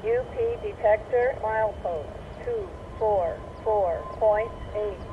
UP detector milepost two four four point eight.